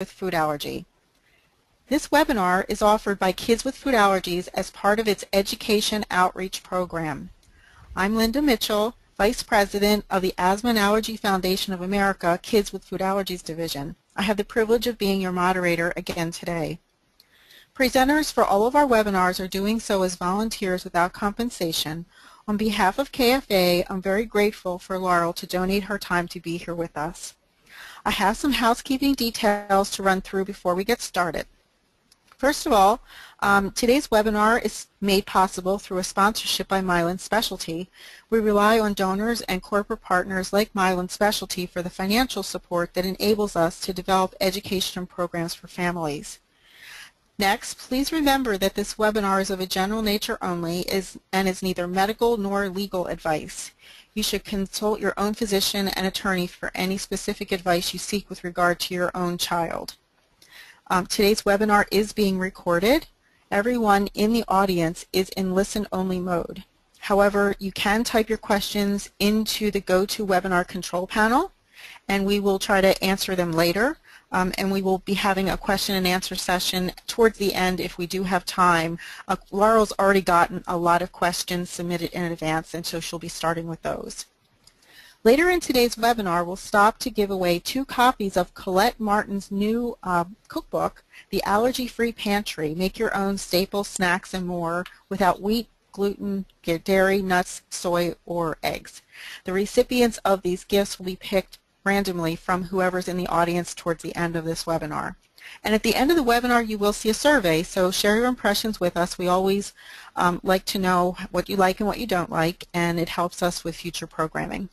with food allergy. This webinar is offered by Kids with Food Allergies as part of its Education Outreach Program. I'm Linda Mitchell, Vice President of the Asthma and Allergy Foundation of America Kids with Food Allergies Division. I have the privilege of being your moderator again today. Presenters for all of our webinars are doing so as volunteers without compensation. On behalf of KFA, I'm very grateful for Laurel to donate her time to be here with us. I have some housekeeping details to run through before we get started. First of all, um, today's webinar is made possible through a sponsorship by Mylan Specialty. We rely on donors and corporate partners like Mylan Specialty for the financial support that enables us to develop education programs for families. Next, please remember that this webinar is of a general nature only is, and is neither medical nor legal advice. You should consult your own physician and attorney for any specific advice you seek with regard to your own child. Um, today's webinar is being recorded. Everyone in the audience is in listen-only mode. However, you can type your questions into the GoToWebinar control panel, and we will try to answer them later. Um, and we will be having a question and answer session towards the end if we do have time. Uh, Laurel's already gotten a lot of questions submitted in advance, and so she'll be starting with those. Later in today's webinar, we'll stop to give away two copies of Colette Martin's new uh, cookbook, The Allergy-Free Pantry, Make Your Own Staples, Snacks, and More without wheat, gluten, dairy, nuts, soy, or eggs. The recipients of these gifts will be picked randomly from whoever's in the audience towards the end of this webinar. And at the end of the webinar, you will see a survey, so share your impressions with us. We always um, like to know what you like and what you don't like, and it helps us with future programming.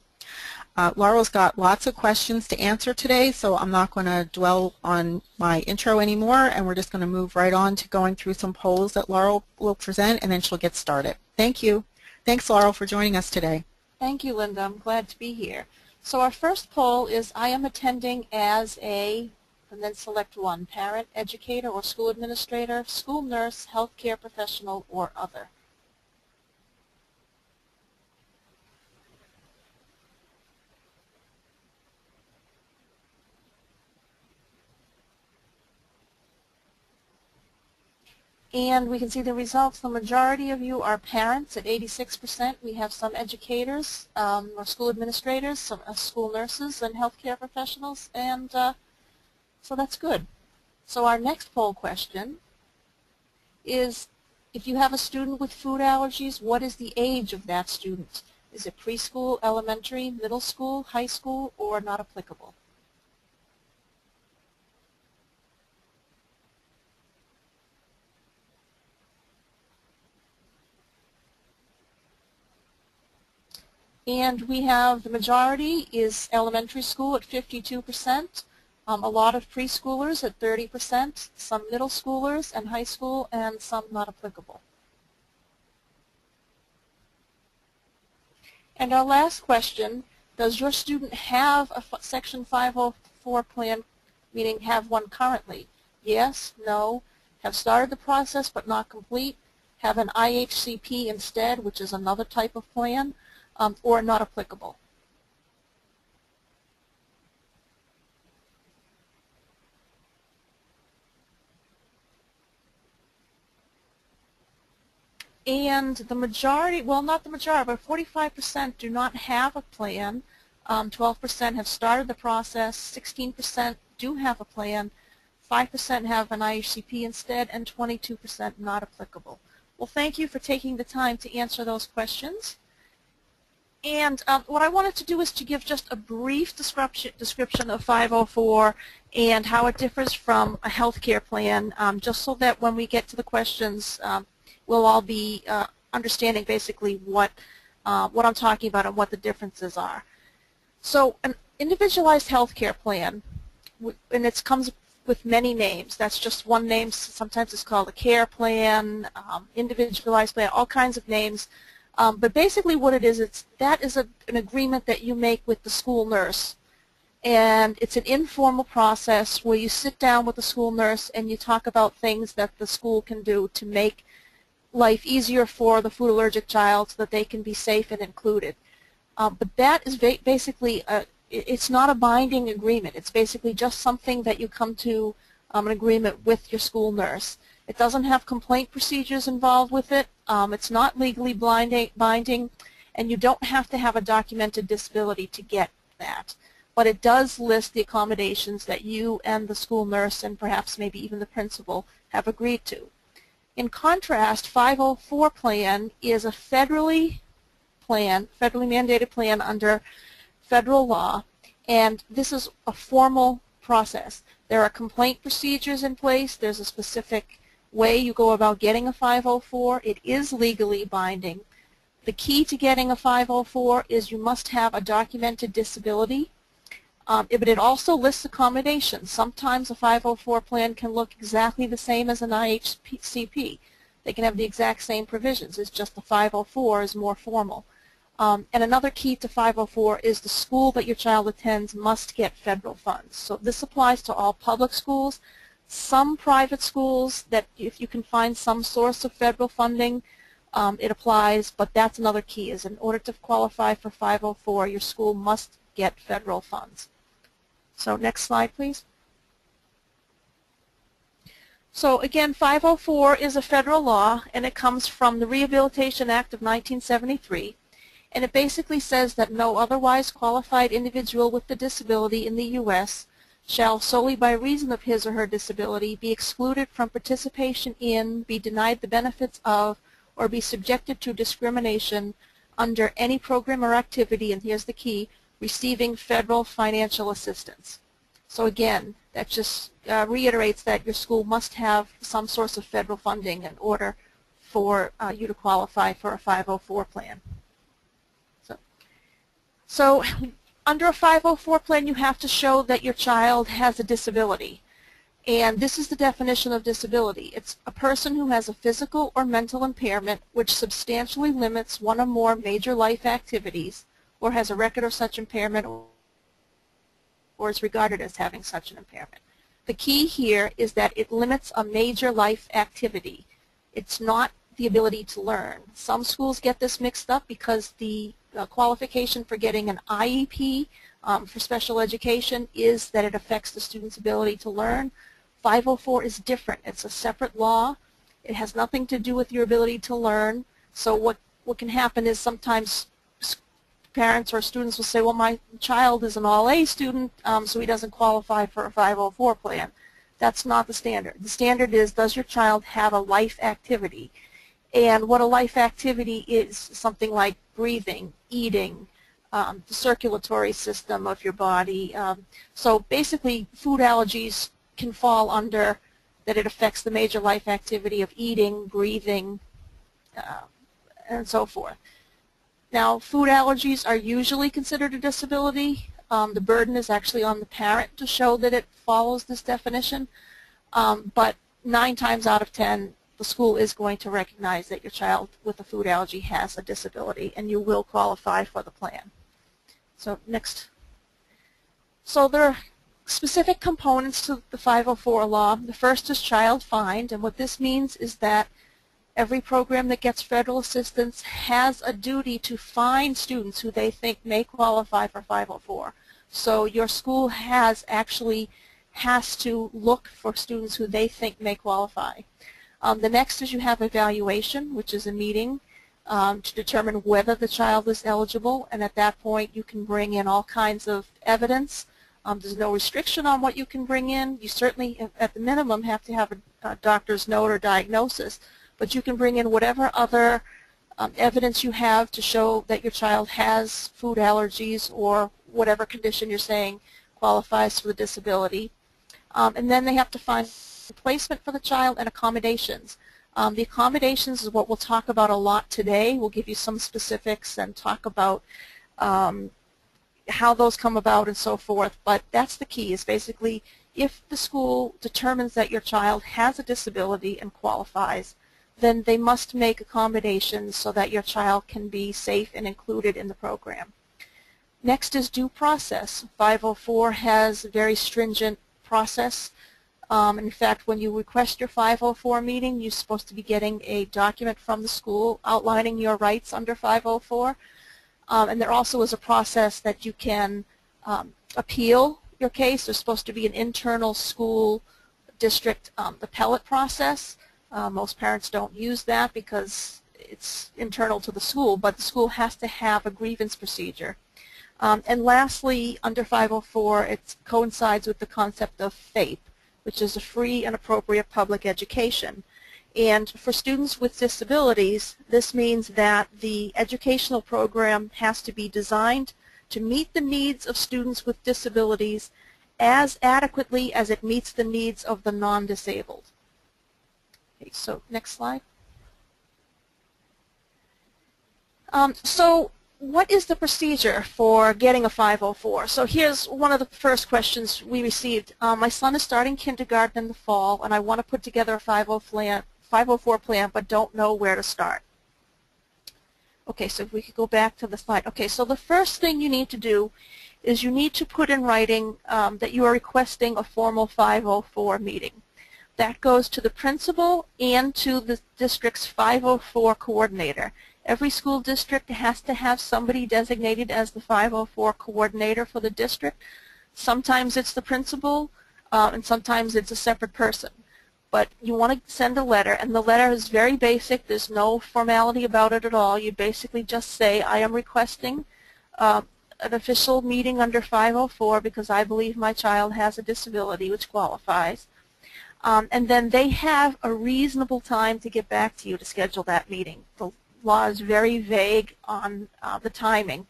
Uh, Laurel's got lots of questions to answer today, so I'm not going to dwell on my intro anymore, and we're just going to move right on to going through some polls that Laurel will present, and then she'll get started. Thank you. Thanks, Laurel, for joining us today. Thank you, Linda. I'm glad to be here. So our first poll is I am attending as a, and then select one, parent, educator, or school administrator, school nurse, healthcare professional, or other. And we can see the results. The majority of you are parents at 86%. We have some educators um, or school administrators, some uh, school nurses and healthcare professionals, and uh, so that's good. So our next poll question is if you have a student with food allergies, what is the age of that student? Is it preschool, elementary, middle school, high school, or not applicable? And we have the majority is elementary school at 52%, um, a lot of preschoolers at 30%, some middle schoolers and high school, and some not applicable. And our last question, does your student have a Section 504 plan, meaning have one currently? Yes, no, have started the process but not complete, have an IHCP instead, which is another type of plan, um, or not applicable. And the majority, well not the majority, but 45% do not have a plan. 12% um, have started the process, 16% do have a plan, 5% have an IHCP instead, and 22% not applicable. Well, thank you for taking the time to answer those questions. And um, what I wanted to do is to give just a brief description, description of 504 and how it differs from a healthcare plan, um, just so that when we get to the questions, um, we'll all be uh, understanding basically what, uh, what I'm talking about and what the differences are. So an individualized healthcare plan, and it comes with many names. That's just one name. Sometimes it's called a care plan, um, individualized plan, all kinds of names. Um, but basically what it is, it's, that is a, an agreement that you make with the school nurse. And it's an informal process where you sit down with the school nurse and you talk about things that the school can do to make life easier for the food allergic child so that they can be safe and included. Um, but that is basically a, it's not a binding agreement. It's basically just something that you come to um, an agreement with your school nurse. It doesn't have complaint procedures involved with it. Um, it's not legally binding, and you don't have to have a documented disability to get that. But it does list the accommodations that you and the school nurse and perhaps maybe even the principal have agreed to. In contrast, 504 plan is a federally plan, federally mandated plan under federal law, and this is a formal process. There are complaint procedures in place. There's a specific way you go about getting a 504. It is legally binding. The key to getting a 504 is you must have a documented disability, um, but it also lists accommodations. Sometimes a 504 plan can look exactly the same as an IHCP. They can have the exact same provisions. It's just the 504 is more formal. Um, and another key to 504 is the school that your child attends must get federal funds. So this applies to all public schools. Some private schools that if you can find some source of federal funding, um, it applies, but that's another key is in order to qualify for 504, your school must get federal funds. So next slide, please. So again, 504 is a federal law, and it comes from the Rehabilitation Act of 1973 and it basically says that no otherwise qualified individual with a disability in the U.S. shall, solely by reason of his or her disability, be excluded from participation in, be denied the benefits of, or be subjected to discrimination under any program or activity, and here's the key, receiving federal financial assistance. So again, that just uh, reiterates that your school must have some source of federal funding in order for uh, you to qualify for a 504 plan. So under a 504 plan, you have to show that your child has a disability. And this is the definition of disability. It's a person who has a physical or mental impairment which substantially limits one or more major life activities or has a record of such impairment or is regarded as having such an impairment. The key here is that it limits a major life activity. It's not the ability to learn. Some schools get this mixed up because the uh, qualification for getting an IEP um, for special education is that it affects the student's ability to learn. 504 is different. It's a separate law. It has nothing to do with your ability to learn. So what, what can happen is sometimes parents or students will say, well, my child is an all-A student, um, so he doesn't qualify for a 504 plan. That's not the standard. The standard is, does your child have a life activity? And what a life activity is something like breathing, eating, um, the circulatory system of your body. Um, so basically food allergies can fall under that it affects the major life activity of eating, breathing, uh, and so forth. Now food allergies are usually considered a disability. Um, the burden is actually on the parent to show that it follows this definition. Um, but nine times out of ten, the school is going to recognize that your child with a food allergy has a disability and you will qualify for the plan. So next. So there are specific components to the 504 law. The first is child find and what this means is that every program that gets federal assistance has a duty to find students who they think may qualify for 504. So your school has actually has to look for students who they think may qualify. Um, the next is you have evaluation, which is a meeting um, to determine whether the child is eligible, and at that point you can bring in all kinds of evidence. Um, there's no restriction on what you can bring in. You certainly, at the minimum, have to have a, a doctor's note or diagnosis, but you can bring in whatever other um, evidence you have to show that your child has food allergies or whatever condition you're saying qualifies for the disability. Um, and then they have to find placement for the child and accommodations. Um, the accommodations is what we'll talk about a lot today. We'll give you some specifics and talk about um, how those come about and so forth. But that's the key is basically if the school determines that your child has a disability and qualifies, then they must make accommodations so that your child can be safe and included in the program. Next is due process. 504 has a very stringent process um, in fact, when you request your 504 meeting, you're supposed to be getting a document from the school outlining your rights under 504. Um, and there also is a process that you can um, appeal your case. There's supposed to be an internal school district um, appellate process. Uh, most parents don't use that because it's internal to the school, but the school has to have a grievance procedure. Um, and lastly, under 504, it coincides with the concept of FAPE, which is a free and appropriate public education. And for students with disabilities, this means that the educational program has to be designed to meet the needs of students with disabilities as adequately as it meets the needs of the non-disabled. Okay, so next slide. Um, so what is the procedure for getting a 504? So here's one of the first questions we received. Um, my son is starting kindergarten in the fall, and I want to put together a 504 plan, but don't know where to start. Okay, so if we could go back to the slide. Okay, so the first thing you need to do is you need to put in writing um, that you are requesting a formal 504 meeting. That goes to the principal and to the district's 504 coordinator. Every school district has to have somebody designated as the 504 coordinator for the district. Sometimes it's the principal, uh, and sometimes it's a separate person. But you want to send a letter, and the letter is very basic. There's no formality about it at all. You basically just say, I am requesting uh, an official meeting under 504 because I believe my child has a disability which qualifies. Um, and then they have a reasonable time to get back to you to schedule that meeting. The law is very vague on uh, the timing.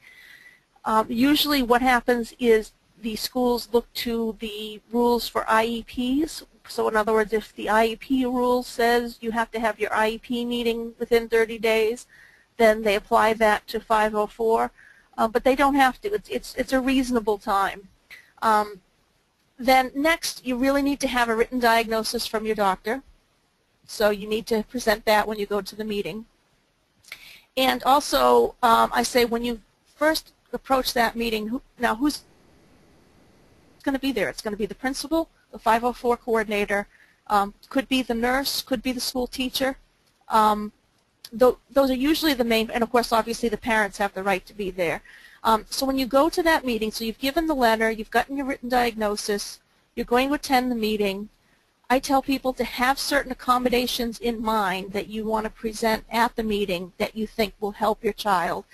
Um, usually what happens is the schools look to the rules for IEPs. So in other words, if the IEP rule says you have to have your IEP meeting within 30 days, then they apply that to 504 uh, but they don't have to. It's, it's, it's a reasonable time. Um, then next, you really need to have a written diagnosis from your doctor. So you need to present that when you go to the meeting. And also, um, I say when you first approach that meeting, who, now who's going to be there? It's going to be the principal, the 504 coordinator, um, could be the nurse, could be the school teacher. Um, th those are usually the main, and of course, obviously, the parents have the right to be there. Um, so when you go to that meeting, so you've given the letter, you've gotten your written diagnosis, you're going to attend the meeting, I tell people to have certain accommodations in mind that you want to present at the meeting that you think will help your child.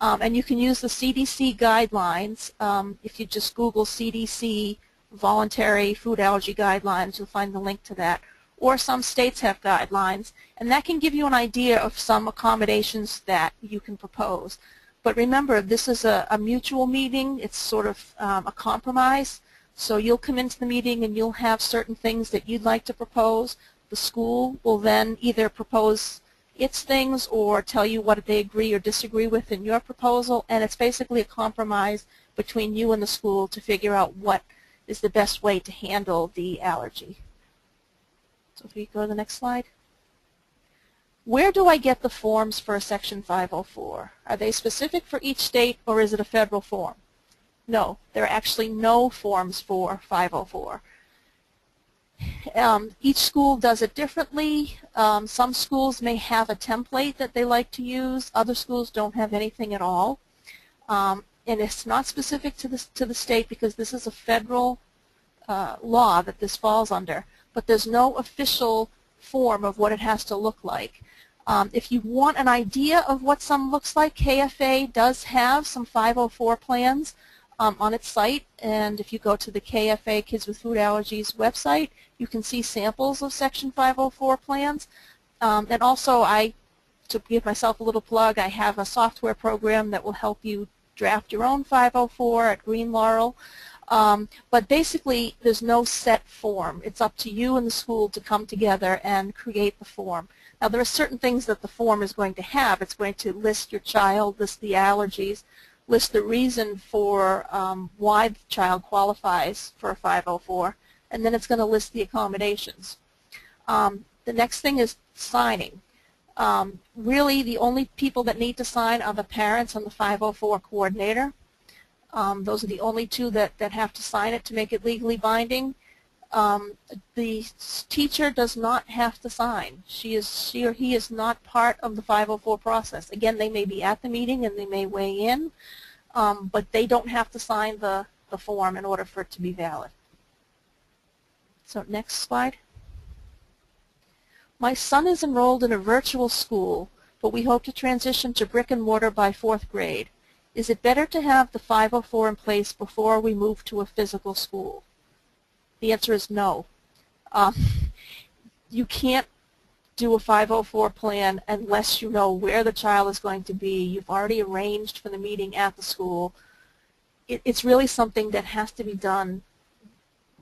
Um, and you can use the CDC guidelines. Um, if you just Google CDC voluntary food allergy guidelines, you'll find the link to that or some states have guidelines, and that can give you an idea of some accommodations that you can propose. But remember, this is a, a mutual meeting. It's sort of um, a compromise. So you'll come into the meeting and you'll have certain things that you'd like to propose. The school will then either propose its things or tell you what they agree or disagree with in your proposal, and it's basically a compromise between you and the school to figure out what is the best way to handle the allergy. So if we go to the next slide. Where do I get the forms for a Section 504? Are they specific for each state or is it a federal form? No, there are actually no forms for 504. Um, each school does it differently. Um, some schools may have a template that they like to use. Other schools don't have anything at all. Um, and it's not specific to the, to the state because this is a federal uh, law that this falls under but there's no official form of what it has to look like. Um, if you want an idea of what some looks like, KFA does have some 504 plans um, on its site, and if you go to the KFA Kids with Food Allergies website, you can see samples of Section 504 plans. Um, and also, I, to give myself a little plug, I have a software program that will help you draft your own 504 at Green Laurel. Um, but basically, there's no set form. It's up to you and the school to come together and create the form. Now, there are certain things that the form is going to have. It's going to list your child, list the allergies, list the reason for um, why the child qualifies for a 504, and then it's going to list the accommodations. Um, the next thing is signing. Um, really, the only people that need to sign are the parents and the 504 coordinator. Um, those are the only two that, that have to sign it to make it legally binding. Um, the teacher does not have to sign. She is she or he is not part of the 504 process. Again, they may be at the meeting and they may weigh in, um, but they don't have to sign the the form in order for it to be valid. So next slide. My son is enrolled in a virtual school, but we hope to transition to brick and mortar by fourth grade. Is it better to have the 504 in place before we move to a physical school? The answer is no. Um, you can't do a 504 plan unless you know where the child is going to be. You've already arranged for the meeting at the school. It, it's really something that has to be done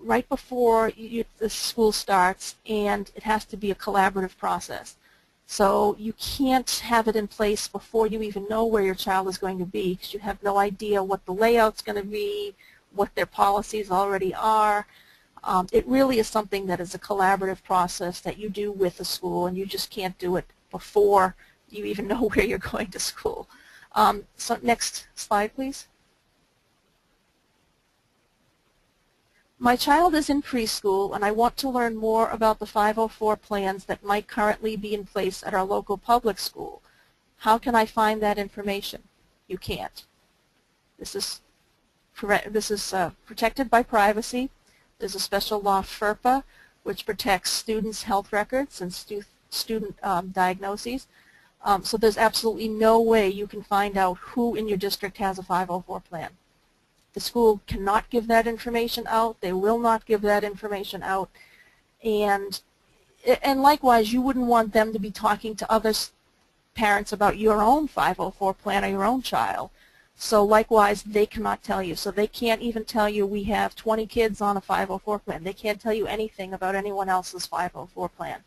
right before you, the school starts, and it has to be a collaborative process. So you can't have it in place before you even know where your child is going to be because you have no idea what the layout's going to be, what their policies already are. Um, it really is something that is a collaborative process that you do with the school and you just can't do it before you even know where you're going to school. Um, so next slide, please. My child is in preschool and I want to learn more about the 504 plans that might currently be in place at our local public school. How can I find that information? You can't. This is, this is uh, protected by privacy. There's a special law, FERPA, which protects students' health records and stu student um, diagnoses. Um, so there's absolutely no way you can find out who in your district has a 504 plan. The school cannot give that information out. They will not give that information out. And, and likewise, you wouldn't want them to be talking to other parents about your own 504 plan or your own child. So likewise, they cannot tell you. So they can't even tell you we have 20 kids on a 504 plan. They can't tell you anything about anyone else's 504 plan.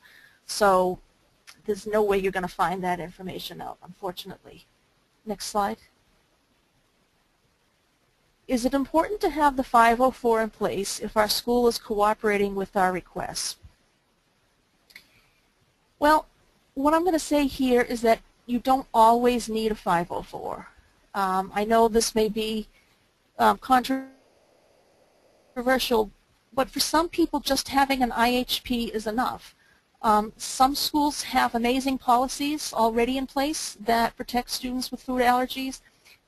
So there's no way you're going to find that information out, unfortunately. Next slide. Is it important to have the 504 in place if our school is cooperating with our requests? Well, what I'm going to say here is that you don't always need a 504. Um, I know this may be um, controversial, but for some people just having an IHP is enough. Um, some schools have amazing policies already in place that protect students with food allergies.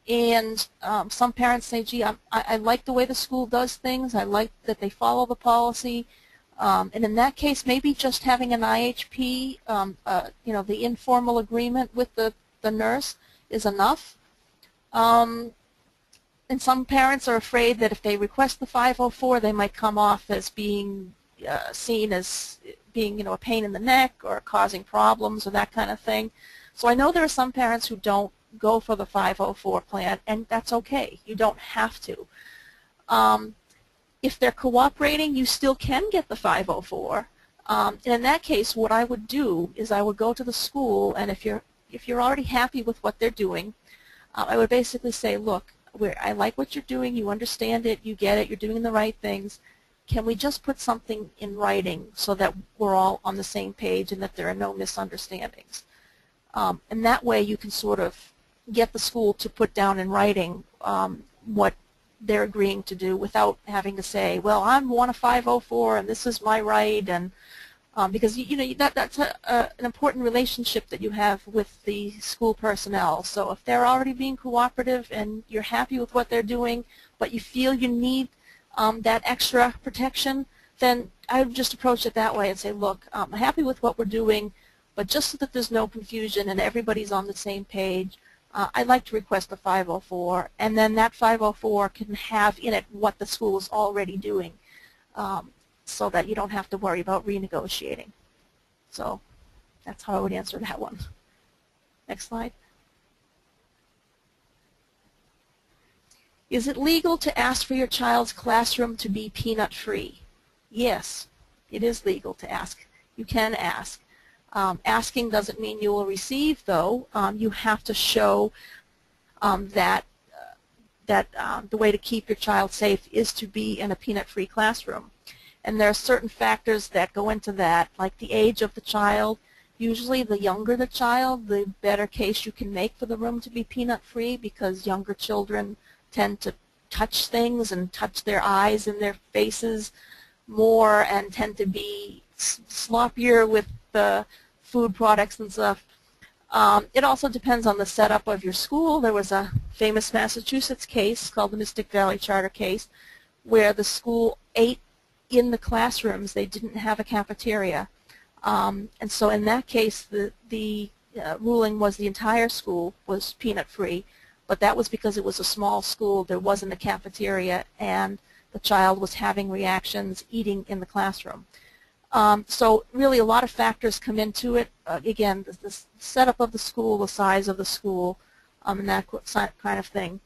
And um, some parents say, gee, I, I like the way the school does things. I like that they follow the policy. Um, and in that case, maybe just having an IHP, um, uh, you know, the informal agreement with the, the nurse is enough. Um, and some parents are afraid that if they request the 504, they might come off as being uh, seen as being, you know, a pain in the neck or causing problems or that kind of thing. So I know there are some parents who don't go for the 504 plan, and that's okay. You don't have to. Um, if they're cooperating, you still can get the 504. Um, and in that case, what I would do is I would go to the school, and if you're if you're already happy with what they're doing, uh, I would basically say, look, I like what you're doing, you understand it, you get it, you're doing the right things. Can we just put something in writing so that we're all on the same page and that there are no misunderstandings? Um, and that way you can sort of get the school to put down in writing um, what they're agreeing to do without having to say, well, I'm one of 504 and this is my right, and um, because you, you, know that that's a, a, an important relationship that you have with the school personnel. So if they're already being cooperative and you're happy with what they're doing, but you feel you need um, that extra protection, then I would just approach it that way and say, look, I'm happy with what we're doing, but just so that there's no confusion and everybody's on the same page, uh, I'd like to request a 504, and then that 504 can have in it what the school is already doing um, so that you don't have to worry about renegotiating. So that's how I would answer that one. Next slide. Is it legal to ask for your child's classroom to be peanut-free? Yes, it is legal to ask. You can ask. Um, asking doesn't mean you will receive, though. Um, you have to show um, that uh, that um, the way to keep your child safe is to be in a peanut-free classroom. And there are certain factors that go into that, like the age of the child. Usually the younger the child, the better case you can make for the room to be peanut-free because younger children tend to touch things and touch their eyes and their faces more and tend to be sloppier with the food products and stuff. Um, it also depends on the setup of your school. There was a famous Massachusetts case called the Mystic Valley Charter case where the school ate in the classrooms. They didn't have a cafeteria. Um, and so in that case, the, the uh, ruling was the entire school was peanut free, but that was because it was a small school, there wasn't a cafeteria, and the child was having reactions eating in the classroom. Um, so really a lot of factors come into it. Uh, again, the, the, setup of the school, the size of the school, um, and that kind of thing.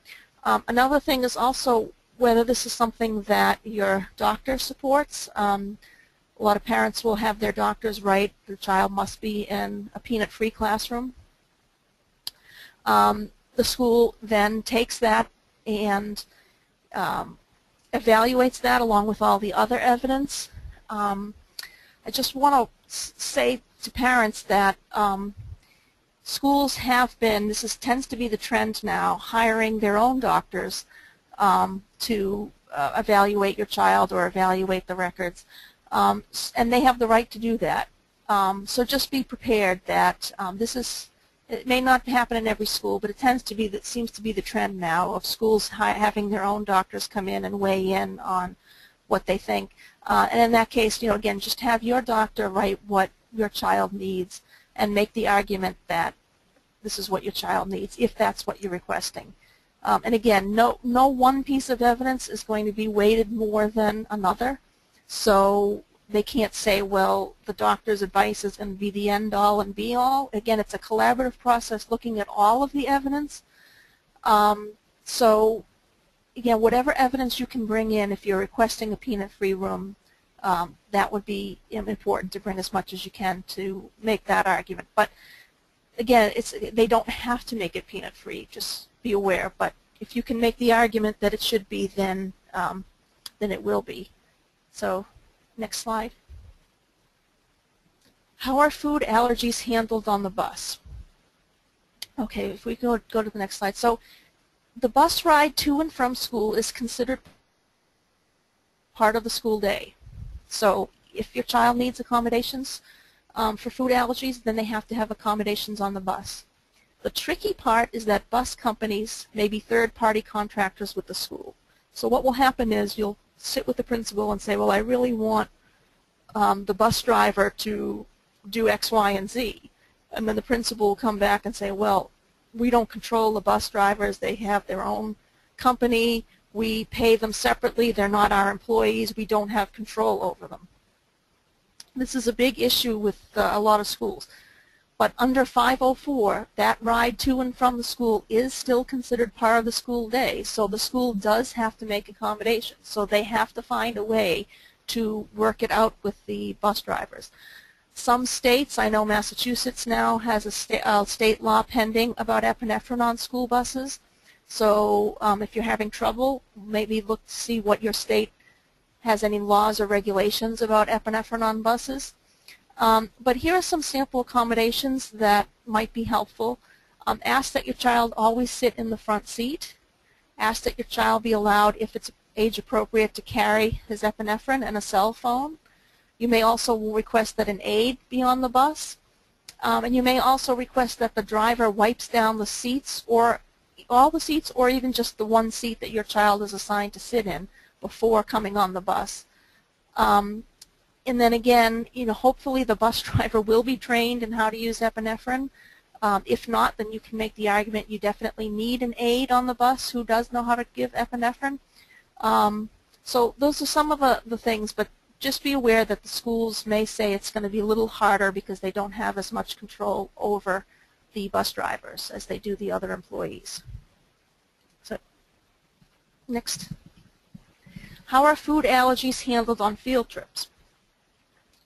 Um, another thing is also whether this is something that your doctor supports. Um, a lot of parents will have their doctors write the child must be in a peanut-free classroom. Um, the school then takes that and um, evaluates that along with all the other evidence. Um, I just want to say to parents that um, schools have been, this is, tends to be the trend now, hiring their own doctors um, to uh, evaluate your child or evaluate the records. Um, and they have the right to do that. Um, so just be prepared that um, this is, it may not happen in every school, but it tends to be, that seems to be the trend now of schools having their own doctors come in and weigh in on what they think. Uh, and in that case, you know, again, just have your doctor write what your child needs and make the argument that this is what your child needs, if that's what you're requesting. Um, and again, no, no one piece of evidence is going to be weighted more than another. So they can't say, well, the doctor's advice is going to be the end-all and be-all. Again, it's a collaborative process looking at all of the evidence. Um, so, again, whatever evidence you can bring in if you're requesting a peanut-free room, um, that would be important to bring as much as you can to make that argument. But again, it's they don't have to make it peanut-free. Just be aware. But if you can make the argument that it should be, then um, then it will be. So next slide. How are food allergies handled on the bus? Okay, if we go, go to the next slide. So the bus ride to and from school is considered part of the school day. So if your child needs accommodations um, for food allergies, then they have to have accommodations on the bus. The tricky part is that bus companies may be third-party contractors with the school. So what will happen is you'll sit with the principal and say, well, I really want um, the bus driver to do X, Y, and Z. And then the principal will come back and say, well, we don't control the bus drivers. They have their own company. We pay them separately. They're not our employees. We don't have control over them. This is a big issue with uh, a lot of schools. But under 504, that ride to and from the school is still considered part of the school day, so the school does have to make accommodations. So they have to find a way to work it out with the bus drivers. Some states, I know Massachusetts now has a sta uh, state law pending about epinephrine on school buses. So um, if you're having trouble, maybe look to see what your state has any laws or regulations about epinephrine on buses. Um, but here are some sample accommodations that might be helpful. Um, ask that your child always sit in the front seat. Ask that your child be allowed, if it's age appropriate, to carry his epinephrine and a cell phone. You may also request that an aide be on the bus. Um, and you may also request that the driver wipes down the seats or all the seats or even just the one seat that your child is assigned to sit in before coming on the bus. Um, and then again, you know, hopefully the bus driver will be trained in how to use epinephrine. Um, if not, then you can make the argument you definitely need an aide on the bus who does know how to give epinephrine. Um, so those are some of the, the things, but just be aware that the schools may say it's going to be a little harder because they don't have as much control over the bus drivers as they do the other employees. So next. How are food allergies handled on field trips?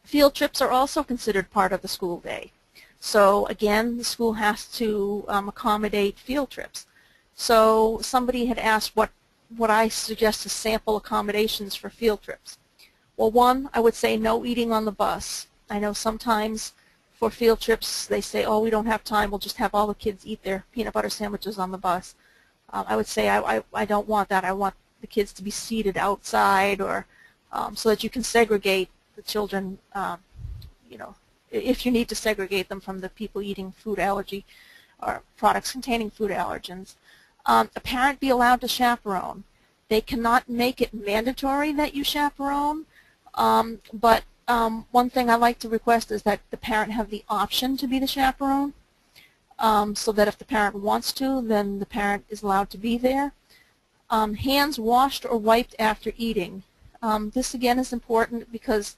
Field trips are also considered part of the school day. So again, the school has to um, accommodate field trips. So somebody had asked what, what I suggest as sample accommodations for field trips. Well, one, I would say no eating on the bus. I know sometimes for field trips they say, oh, we don't have time, we'll just have all the kids eat their peanut butter sandwiches on the bus. Um, I would say I, I, I don't want that. I want the kids to be seated outside or um, so that you can segregate the children, um, you know, if you need to segregate them from the people eating food allergy or products containing food allergens. Um, a parent be allowed to chaperone. They cannot make it mandatory that you chaperone, um, but um, one thing I like to request is that the parent have the option to be the chaperone, um, so that if the parent wants to, then the parent is allowed to be there. Um, hands washed or wiped after eating. Um, this again is important because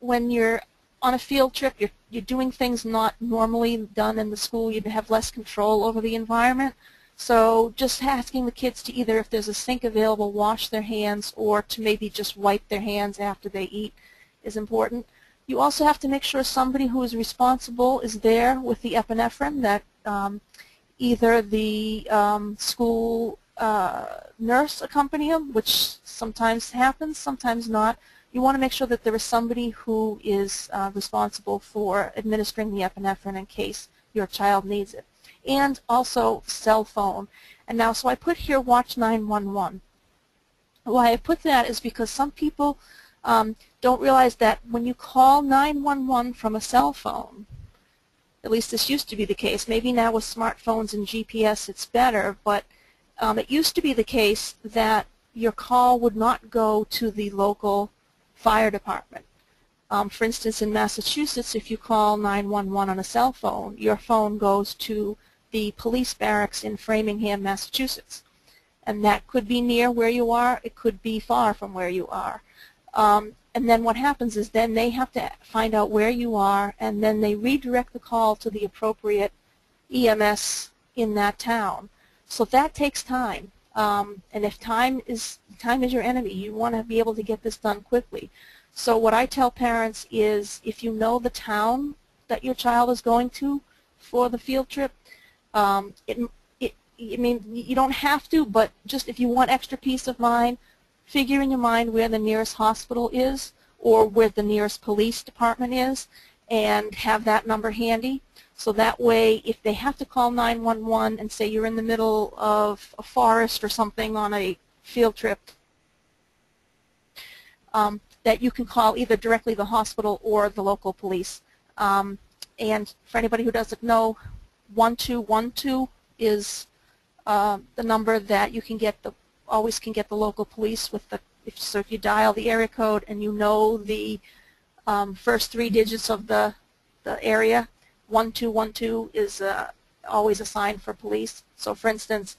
when you're on a field trip, you're, you're doing things not normally done in the school, you have less control over the environment. So just asking the kids to either, if there's a sink available, wash their hands or to maybe just wipe their hands after they eat is important. You also have to make sure somebody who is responsible is there with the epinephrine that um, either the um, school uh, nurse accompany them, which sometimes happens, sometimes not. You want to make sure that there is somebody who is uh, responsible for administering the epinephrine in case your child needs it and also cell phone. And now, so I put here watch 911. Why I put that is because some people um, don't realize that when you call 911 from a cell phone, at least this used to be the case, maybe now with smartphones and GPS it's better, but um, it used to be the case that your call would not go to the local fire department. Um, for instance, in Massachusetts, if you call 911 on a cell phone, your phone goes to the police barracks in Framingham, Massachusetts. And that could be near where you are. It could be far from where you are. Um, and then what happens is then they have to find out where you are, and then they redirect the call to the appropriate EMS in that town. So that takes time. Um, and if time is time is your enemy, you want to be able to get this done quickly. So what I tell parents is if you know the town that your child is going to for the field trip, um, it, it, I mean, you don't have to, but just if you want extra peace of mind, figure in your mind where the nearest hospital is or where the nearest police department is and have that number handy. So that way, if they have to call 911 and say you're in the middle of a forest or something on a field trip, um, that you can call either directly the hospital or the local police. Um, and for anybody who doesn't know, 1212 is uh, the number that you can get the always can get the local police with the if, so if you dial the area code and you know the um, first three digits of the the area 1212 is uh, always a sign for police so for instance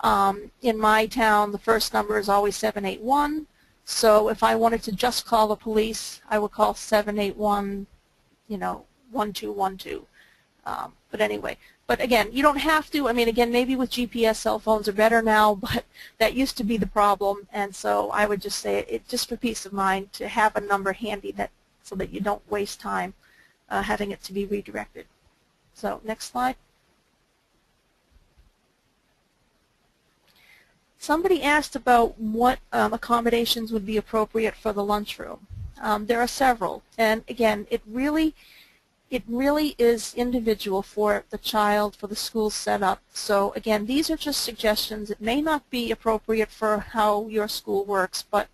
um, in my town the first number is always 781 so if I wanted to just call the police I would call 781 you know 1212 um, but anyway, but again, you don't have to. I mean, again, maybe with GPS cell phones are better now, but that used to be the problem. And so I would just say it just for peace of mind to have a number handy that so that you don't waste time uh, having it to be redirected. So next slide. Somebody asked about what um, accommodations would be appropriate for the lunchroom. Um, there are several, and again, it really it really is individual for the child, for the school setup. So again, these are just suggestions. It may not be appropriate for how your school works, but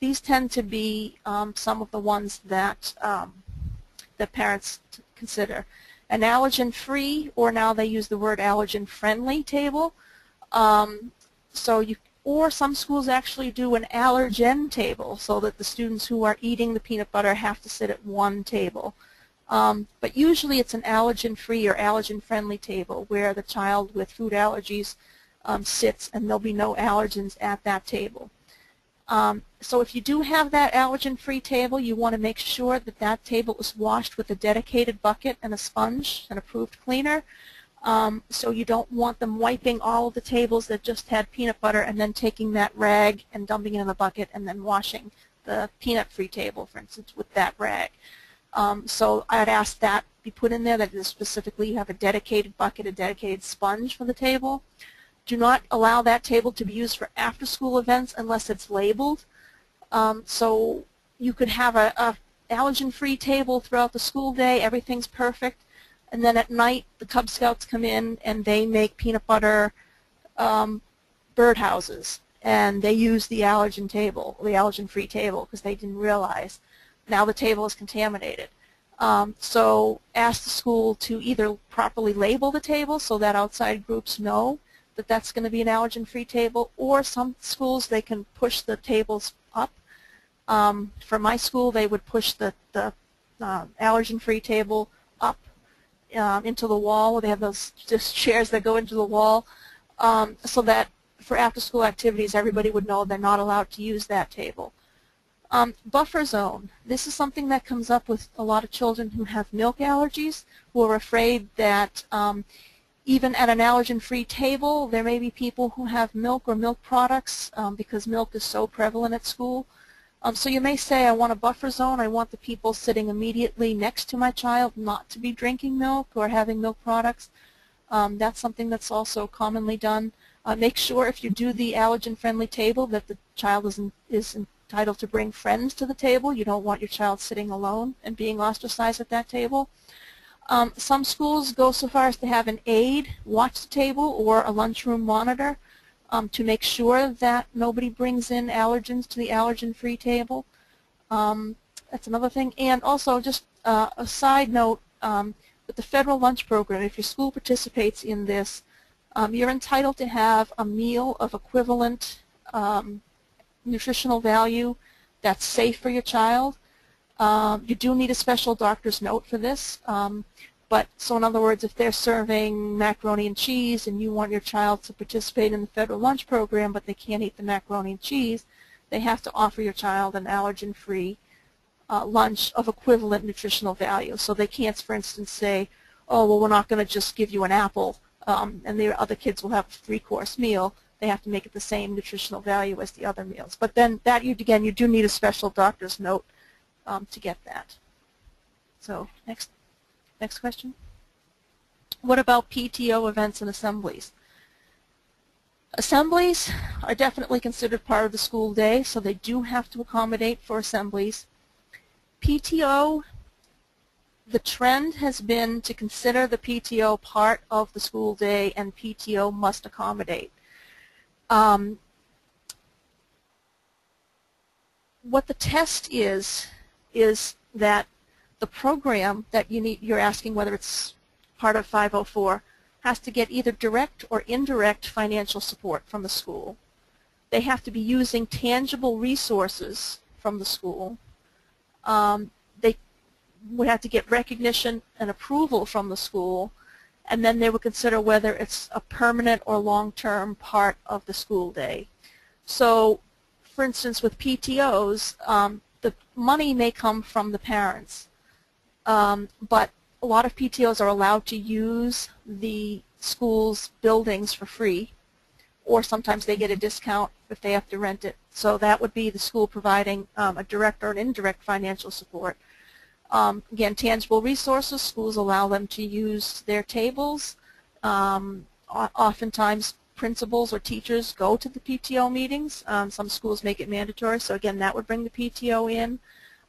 these tend to be um, some of the ones that um, the parents consider. An allergen-free, or now they use the word allergen-friendly table. Um, so you, or some schools actually do an allergen table so that the students who are eating the peanut butter have to sit at one table. Um, but usually it's an allergen-free or allergen-friendly table where the child with food allergies um, sits and there'll be no allergens at that table. Um, so if you do have that allergen-free table, you want to make sure that that table is washed with a dedicated bucket and a sponge, an approved cleaner. Um, so you don't want them wiping all of the tables that just had peanut butter and then taking that rag and dumping it in the bucket and then washing the peanut-free table, for instance, with that rag. Um, so I'd ask that be put in there, that specifically you have a dedicated bucket, a dedicated sponge for the table. Do not allow that table to be used for after-school events unless it's labeled. Um, so you could have a, a allergen-free table throughout the school day, everything's perfect, and then at night the Cub Scouts come in and they make peanut butter um, birdhouses, and they use the allergen table, the allergen-free table, because they didn't realize now the table is contaminated. Um, so ask the school to either properly label the table so that outside groups know that that's going to be an allergen-free table, or some schools they can push the tables up. Um, for my school, they would push the, the uh, allergen-free table up um, into the wall. They have those just chairs that go into the wall, um, so that for after-school activities, everybody would know they're not allowed to use that table. Um, buffer zone. This is something that comes up with a lot of children who have milk allergies, who are afraid that um, even at an allergen-free table, there may be people who have milk or milk products um, because milk is so prevalent at school. Um, so you may say, I want a buffer zone. I want the people sitting immediately next to my child not to be drinking milk or having milk products. Um, that's something that's also commonly done. Uh, make sure if you do the allergen-friendly table that the child is, in, is entitled to bring friends to the table. You don't want your child sitting alone and being ostracized at that table. Um, some schools go so far as to have an aide watch the table or a lunchroom monitor um, to make sure that nobody brings in allergens to the allergen-free table. Um, that's another thing. And also, just uh, a side note, um, with the federal lunch program, if your school participates in this, um, you're entitled to have a meal of equivalent um, nutritional value that's safe for your child. Um, you do need a special doctor's note for this. Um, but so in other words, if they're serving macaroni and cheese and you want your child to participate in the federal lunch program but they can't eat the macaroni and cheese, they have to offer your child an allergen-free uh, lunch of equivalent nutritional value. So they can't, for instance, say, oh, well, we're not going to just give you an apple um, and the other kids will have a three-course meal. They have to make it the same nutritional value as the other meals. But then that, you again, you do need a special doctor's note um, to get that. So next, next question. What about PTO events and assemblies? Assemblies are definitely considered part of the school day, so they do have to accommodate for assemblies. PTO, the trend has been to consider the PTO part of the school day and PTO must accommodate. Um, what the test is is that the program that you need, you're asking whether it's part of 504 has to get either direct or indirect financial support from the school. They have to be using tangible resources from the school. Um, they would have to get recognition and approval from the school, and then they would consider whether it's a permanent or long-term part of the school day. So, for instance, with PTOs, um, the money may come from the parents, um, but a lot of PTOs are allowed to use the school's buildings for free, or sometimes they get a discount if they have to rent it. So that would be the school providing um, a direct or an indirect financial support. Um, again, tangible resources, schools allow them to use their tables. Um, oftentimes principals or teachers go to the PTO meetings. Um, some schools make it mandatory, so again, that would bring the PTO in.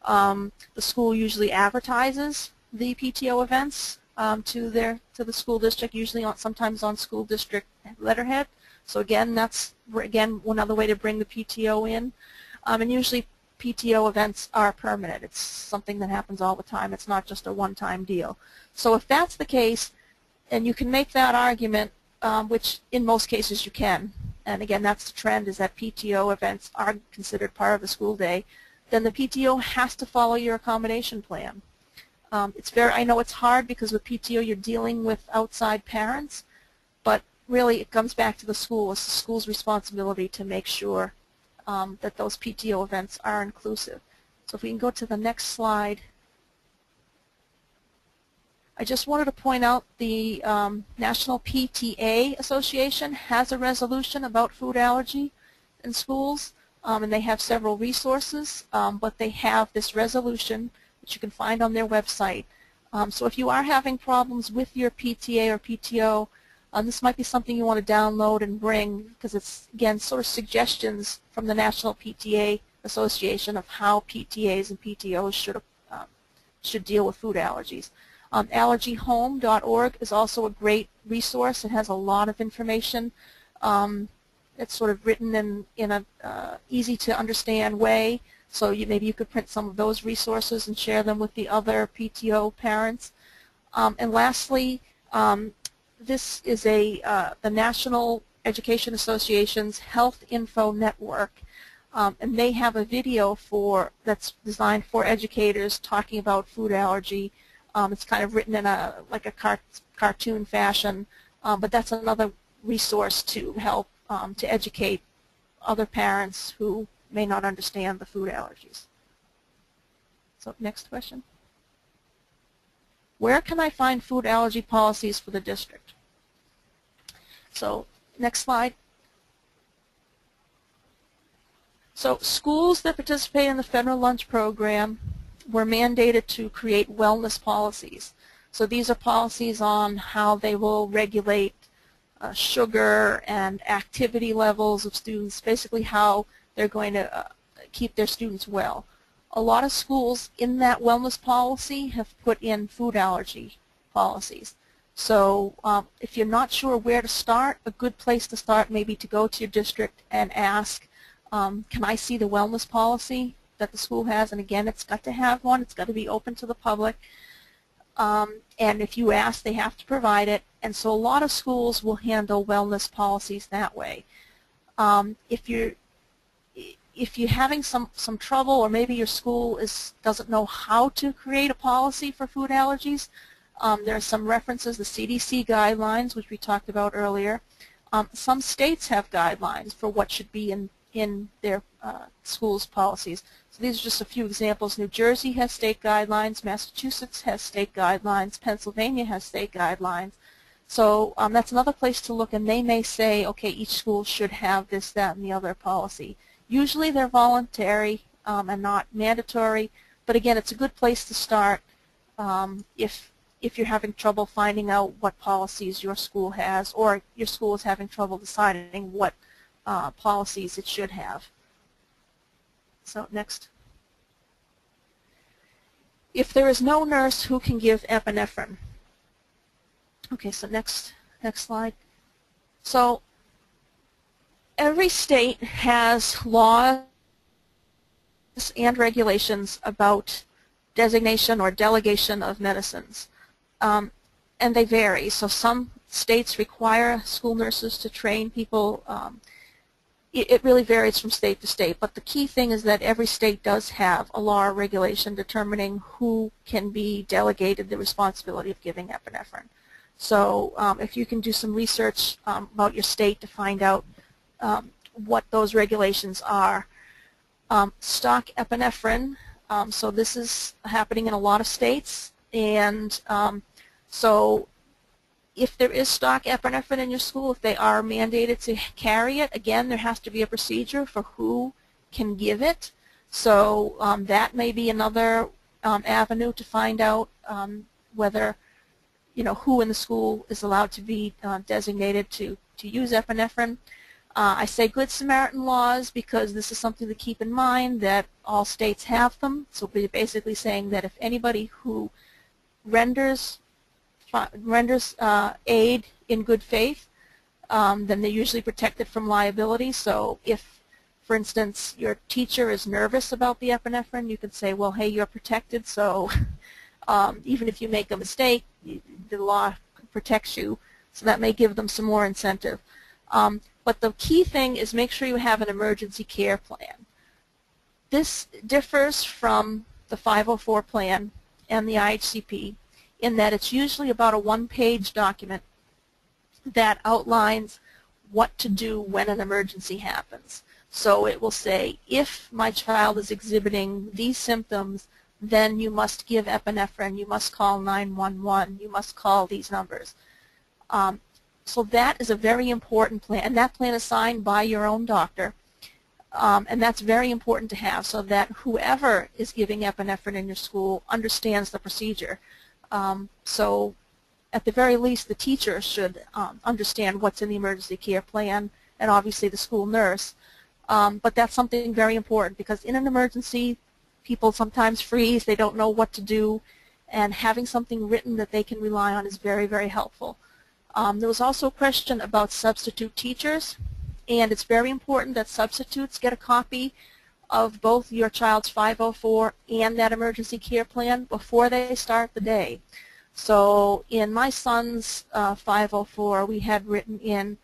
Um, the school usually advertises the PTO events um, to their to the school district, usually on, sometimes on school district letterhead. So again, that's again one other way to bring the PTO in. Um, and usually PTO events are permanent. It's something that happens all the time. It's not just a one-time deal. So if that's the case, and you can make that argument um, which in most cases you can, and again that's the trend is that PTO events are considered part of the school day, then the PTO has to follow your accommodation plan. Um, it's very, I know it's hard because with PTO you're dealing with outside parents, but really it comes back to the school. It's the school's responsibility to make sure um, that those PTO events are inclusive. So if we can go to the next slide. I just wanted to point out the um, National PTA Association has a resolution about food allergy in schools, um, and they have several resources, um, but they have this resolution that you can find on their website. Um, so if you are having problems with your PTA or PTO, um, this might be something you want to download and bring because it's, again, sort of suggestions from the National PTA Association of how PTAs and PTOs should, uh, should deal with food allergies. Um, allergyhome.org is also a great resource. It has a lot of information. Um, it's sort of written in, in a uh, easy to understand way So you, maybe you could print some of those resources and share them with the other PTO parents. Um, and lastly, um, this is a uh, the National Education Association's Health Info Network, um, and they have a video for that's designed for educators talking about food allergy. Um, it's kind of written in a like a car cartoon fashion, um, but that's another resource to help um, to educate other parents who may not understand the food allergies. So next question. Where can I find food allergy policies for the district? So next slide. So schools that participate in the federal lunch program were mandated to create wellness policies. So these are policies on how they will regulate uh, sugar and activity levels of students, basically how they're going to uh, keep their students well. A lot of schools in that wellness policy have put in food allergy policies. So um, if you're not sure where to start, a good place to start may be to go to your district and ask, um, can I see the wellness policy that the school has? And again, it's got to have one. It's got to be open to the public. Um, and if you ask, they have to provide it. And so a lot of schools will handle wellness policies that way. Um, if you're if you're having some, some trouble or maybe your school is doesn't know how to create a policy for food allergies, um, there are some references, the CDC guidelines, which we talked about earlier. Um, some states have guidelines for what should be in, in their uh, schools' policies. So these are just a few examples. New Jersey has state guidelines, Massachusetts has state guidelines, Pennsylvania has state guidelines. So um, that's another place to look, and they may say, okay, each school should have this, that, and the other policy. Usually they're voluntary um, and not mandatory, but again, it's a good place to start um, if if you're having trouble finding out what policies your school has or your school is having trouble deciding what uh, policies it should have. So next. If there is no nurse who can give epinephrine. Okay, so next, next slide. So every state has laws and regulations about designation or delegation of medicines um, and they vary. So some states require school nurses to train people. Um, it, really varies from state to state, but the key thing is that every state does have a law or regulation determining who can be delegated the responsibility of giving epinephrine. So um, if you can do some research um, about your state to find out um, what those regulations are. Um, stock epinephrine, um, so this is happening in a lot of states. And um, so if there is stock epinephrine in your school, if they are mandated to carry it, again, there has to be a procedure for who can give it. So um, that may be another um, avenue to find out um, whether, you know, who in the school is allowed to be uh, designated to, to use epinephrine. Uh, I say Good Samaritan laws because this is something to keep in mind that all states have them. So basically saying that if anybody who renders renders uh, aid in good faith, um, then they're usually protected from liability. So if, for instance, your teacher is nervous about the epinephrine, you can say, well, hey, you're protected, so um, even if you make a mistake, the law protects you. So that may give them some more incentive. Um, but the key thing is make sure you have an emergency care plan. This differs from the 504 plan and the IHCP in that it's usually about a one-page document that outlines what to do when an emergency happens. So it will say, if my child is exhibiting these symptoms, then you must give epinephrine, you must call 911, you must call these numbers. Um, so that is a very important plan, and that plan is signed by your own doctor. Um, and that's very important to have so that whoever is giving epinephrine in your school understands the procedure. Um, so at the very least, the teacher should um, understand what's in the emergency care plan and obviously the school nurse. Um, but that's something very important because in an emergency, people sometimes freeze, they don't know what to do, and having something written that they can rely on is very, very helpful. Um, there was also a question about substitute teachers, and it's very important that substitutes get a copy of both your child's 504 and that emergency care plan before they start the day. So in my son's uh, 504, we had written in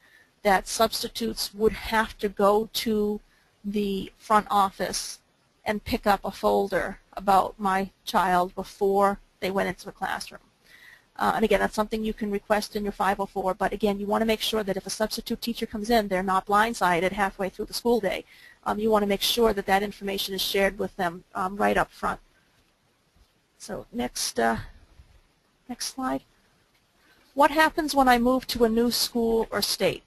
that substitutes would have to go to the front office and pick up a folder about my child before they went into the classroom. Uh, and again, that's something you can request in your 504, but again, you want to make sure that if a substitute teacher comes in, they're not blindsided halfway through the school day. Um, you want to make sure that that information is shared with them um, right up front. So next, uh, next slide. What happens when I move to a new school or state?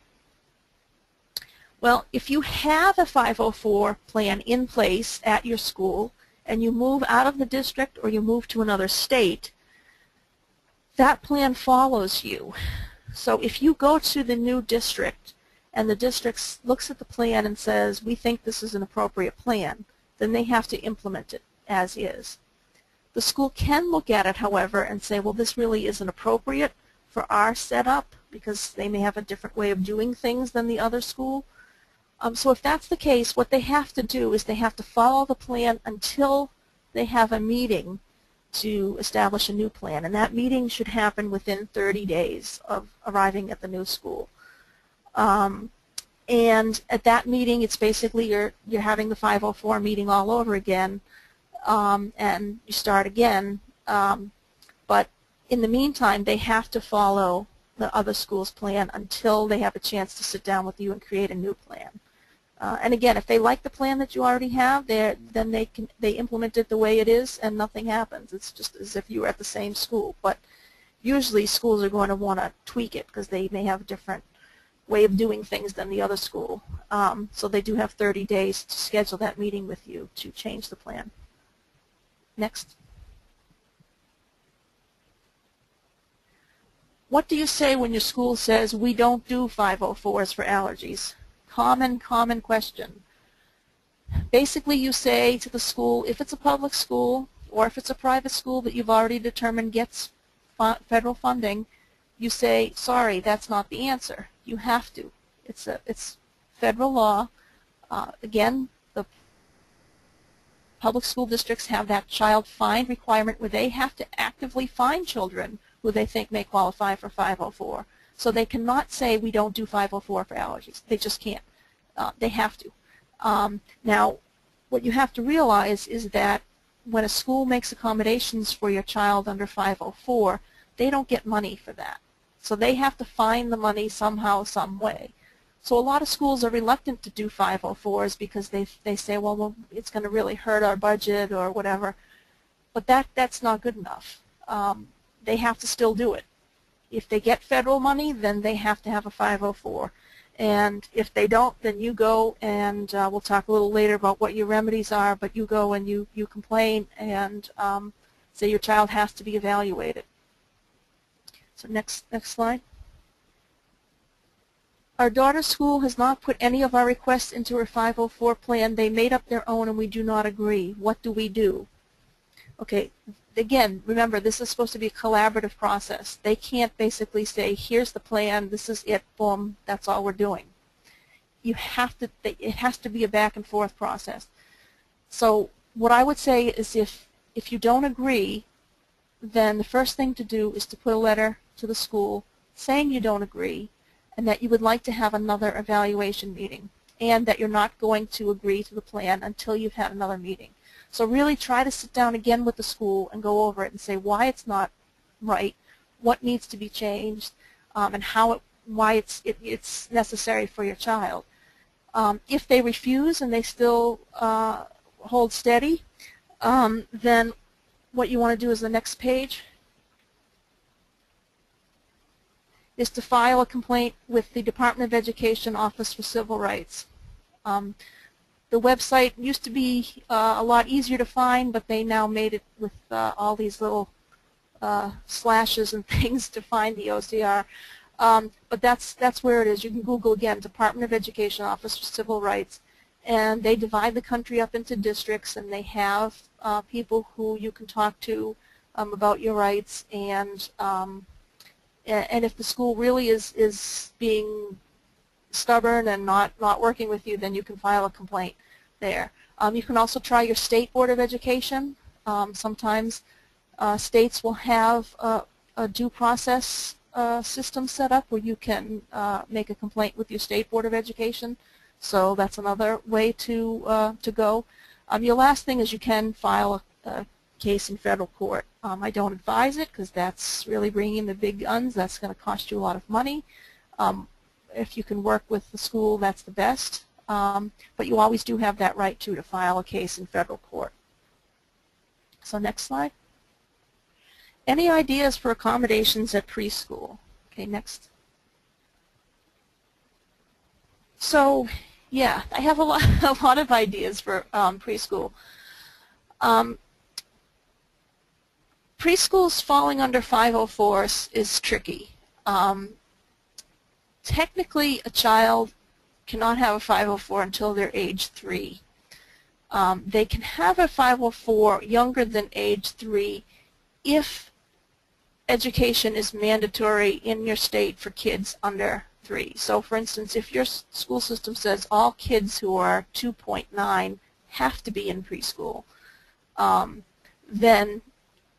Well, if you have a 504 plan in place at your school and you move out of the district or you move to another state, that plan follows you. So if you go to the new district and the district looks at the plan and says, we think this is an appropriate plan, then they have to implement it as is. The school can look at it, however, and say, well, this really isn't appropriate for our setup because they may have a different way of doing things than the other school. Um, so if that's the case, what they have to do is they have to follow the plan until they have a meeting to establish a new plan. And that meeting should happen within 30 days of arriving at the new school. Um, and at that meeting, it's basically you're, you're having the 504 meeting all over again, um, and you start again. Um, but in the meantime, they have to follow the other school's plan until they have a chance to sit down with you and create a new plan. Uh, and again, if they like the plan that you already have, then they can they implement it the way it is, and nothing happens. It's just as if you were at the same school. But usually, schools are going to want to tweak it because they may have different way of doing things than the other school. Um, so they do have 30 days to schedule that meeting with you to change the plan. Next. What do you say when your school says, we don't do 504s for allergies? common, common question. Basically, you say to the school, if it's a public school or if it's a private school that you've already determined gets federal funding, you say, sorry, that's not the answer. You have to. It's, a, it's federal law. Uh, again, the public school districts have that child find requirement where they have to actively find children who they think may qualify for 504. So they cannot say we don't do 504 for allergies. They just can't. Uh, they have to. Um, now, what you have to realize is that when a school makes accommodations for your child under 504, they don't get money for that. So they have to find the money somehow, some way. So a lot of schools are reluctant to do 504s because they, they say, well, well it's going to really hurt our budget or whatever. But that, that's not good enough. Um, they have to still do it. If they get federal money, then they have to have a 504. And if they don't, then you go and uh, we'll talk a little later about what your remedies are, but you go and you, you complain and um, say your child has to be evaluated. So next, next slide. Our daughter's school has not put any of our requests into her 504 plan. They made up their own and we do not agree. What do we do? Okay, again, remember, this is supposed to be a collaborative process. They can't basically say, here's the plan, this is it, boom, that's all we're doing. You have to, it has to be a back and forth process. So what I would say is if, if you don't agree, then the first thing to do is to put a letter to the school saying you don't agree and that you would like to have another evaluation meeting and that you're not going to agree to the plan until you've had another meeting. So really try to sit down again with the school and go over it and say why it's not right, what needs to be changed, um, and how it, why it's, it, it's necessary for your child. Um, if they refuse and they still uh, hold steady, um, then what you want to do is the next page is to file a complaint with the Department of Education Office for Civil Rights. Um, the website used to be uh, a lot easier to find, but they now made it with uh, all these little uh, slashes and things to find the OCR. Um, but that's that's where it is. You can Google again, Department of Education Office for Civil Rights, and they divide the country up into districts, and they have uh, people who you can talk to um, about your rights, and um, and if the school really is is being stubborn and not not working with you, then you can file a complaint there. Um, you can also try your state board of education. Um, sometimes uh, states will have a, a due process uh, system set up where you can uh, make a complaint with your state board of education. So that's another way to uh, to go. Um, your last thing is you can file a, a case in federal court. Um, I don't advise it because that's really bringing in the big guns. That's going to cost you a lot of money. Um, if you can work with the school, that's the best. Um, but you always do have that right too to file a case in federal court. So next slide. Any ideas for accommodations at preschool? Okay, next. So, yeah, I have a lot, a lot of ideas for um, preschool. Um, preschools falling under 504 is, tricky. Um, technically, a child cannot have a 504 until they're age 3. Um, they can have a 504 younger than age 3 if education is mandatory in your state for kids under 3. So for instance, if your school system says all kids who are 2.9 have to be in preschool, um, then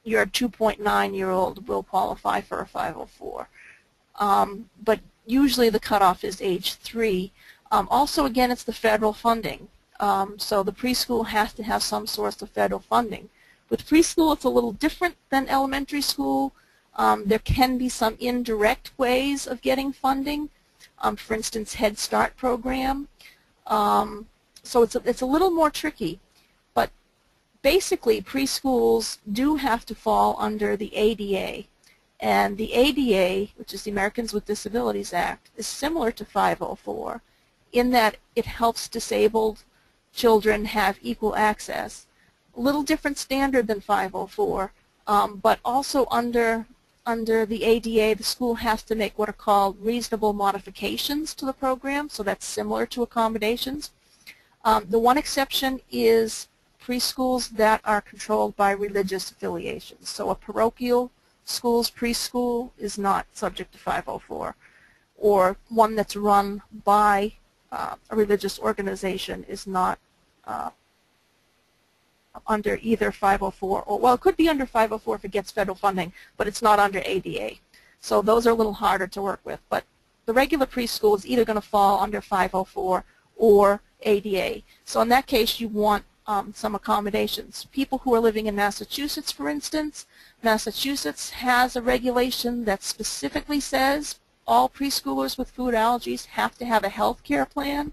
your 2.9 year old will qualify for a 504. Um, but usually the cutoff is age 3. Um, also, again, it's the federal funding. Um, so the preschool has to have some source of federal funding. With preschool, it's a little different than elementary school. Um, there can be some indirect ways of getting funding. Um, for instance, Head Start program. Um, so it's a, it's a little more tricky. Basically, preschools do have to fall under the ADA. And the ADA, which is the Americans with Disabilities Act, is similar to 504 in that it helps disabled children have equal access. A little different standard than 504, um, but also under under the ADA, the school has to make what are called reasonable modifications to the program, so that's similar to accommodations. Um, the one exception is preschools that are controlled by religious affiliations. So a parochial school's preschool is not subject to 504, or one that's run by uh, a religious organization is not uh, under either 504 or, well, it could be under 504 if it gets federal funding, but it's not under ADA. So those are a little harder to work with. But the regular preschool is either going to fall under 504 or ADA. So in that case, you want um, some accommodations. People who are living in Massachusetts, for instance, Massachusetts has a regulation that specifically says all preschoolers with food allergies have to have a health care plan.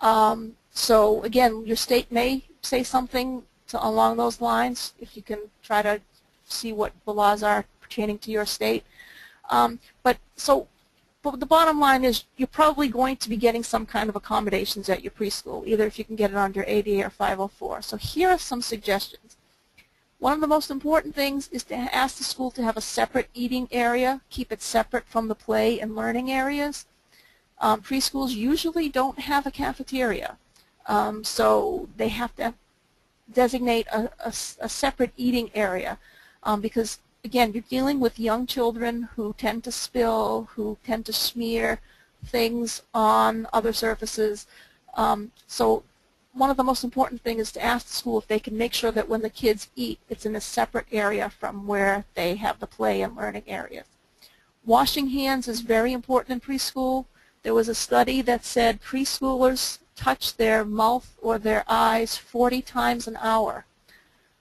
Um, so again, your state may say something to, along those lines if you can try to see what the laws are pertaining to your state. Um, but so but the bottom line is you're probably going to be getting some kind of accommodations at your preschool, either if you can get it under ADA or 504. So here are some suggestions. One of the most important things is to ask the school to have a separate eating area, keep it separate from the play and learning areas. Um, preschools usually don't have a cafeteria, um, so they have to designate a, a, a separate eating area um, because, again, you're dealing with young children who tend to spill, who tend to smear things on other surfaces. Um, so one of the most important things is to ask the school if they can make sure that when the kids eat, it's in a separate area from where they have the play and learning areas. Washing hands is very important in preschool. There was a study that said preschoolers touch their mouth or their eyes 40 times an hour.